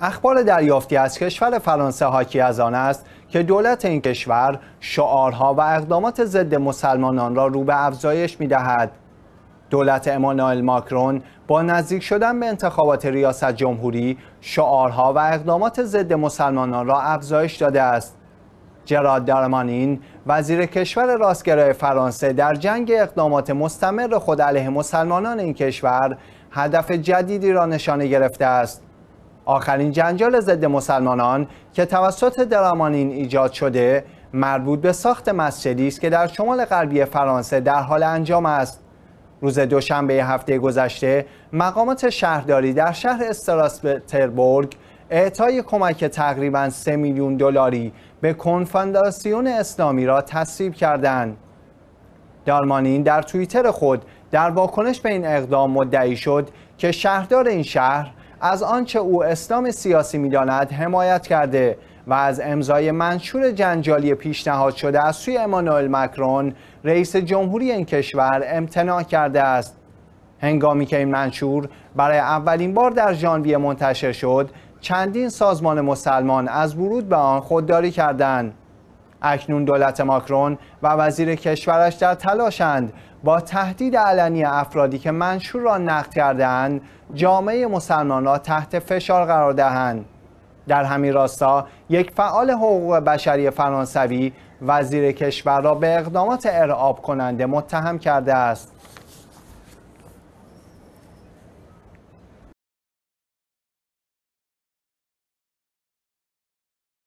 اخبار دریافتی از کشور فرانسه حاکی از آن است که دولت این کشور شعارها و اقدامات ضد مسلمانان را رو به افزایش می دهد. دولت امانوئل ماکرون با نزدیک شدن به انتخابات ریاست جمهوری شعارها و اقدامات ضد مسلمانان را افزایش داده است. جراد دارمانین وزیر کشور راستگرای فرانسه در جنگ اقدامات مستمر خود علیه مسلمانان این کشور هدف جدیدی را نشانه گرفته است. آخرین جنجال ضد مسلمانان که توسط درامانین ایجاد شده مربوط به ساخت مسجدی است که در شمال غربی فرانسه در حال انجام است. روز دوشنبه هفته گذشته مقامات شهرداری در شهر استراسبرگ اعطای کمک تقریبا 3 میلیون دلاری به کنفدراسیون اسلامی را تصویب کردند. دارمانین در توییتر خود در واکنش به این اقدام مدعی شد که شهردار این شهر از آنچه او اسلام سیاسی می‌داند حمایت کرده و از امضای منشور جنجالی پیشنهاد شده از سوی امانوئل مکرون رئیس جمهوری این کشور امتناع کرده است. هنگامی که این منشور برای اولین بار در ژانویه منتشر شد چندین سازمان مسلمان از ورود به آن خودداری کردند. اکنون دولت ماکرون و وزیر کشورش در تلاشند با تهدید علنی افرادی که منشور را نقد کردهاند جامعه مسلمان را تحت فشار قرار دهند. در همین راستا یک فعال حقوق بشری فرانسوی وزیر کشور را به اقدامات ارعاب کننده متهم کرده است.